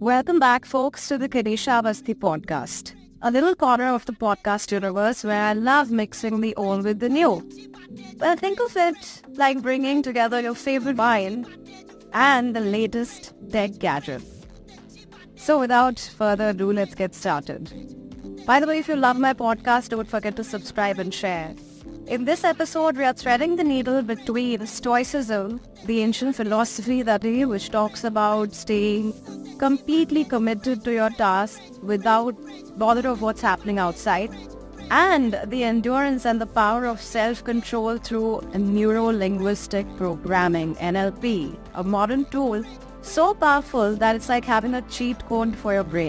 Welcome back, folks, to the Kenisha Awasthi podcast, a little corner of the podcast universe where I love mixing the old with the new. Well, think of it like bringing together your favorite wine and the latest tech gadget. So without further ado, let's get started. By the way, if you love my podcast, don't forget to subscribe and share. In this episode, we are threading the needle between Stoicism, the ancient philosophy that is, which talks about staying completely committed to your task without bother of what's happening outside, and the endurance and the power of self-control through neuro-linguistic programming, NLP, a modern tool so powerful that it's like having a cheat code for your brain.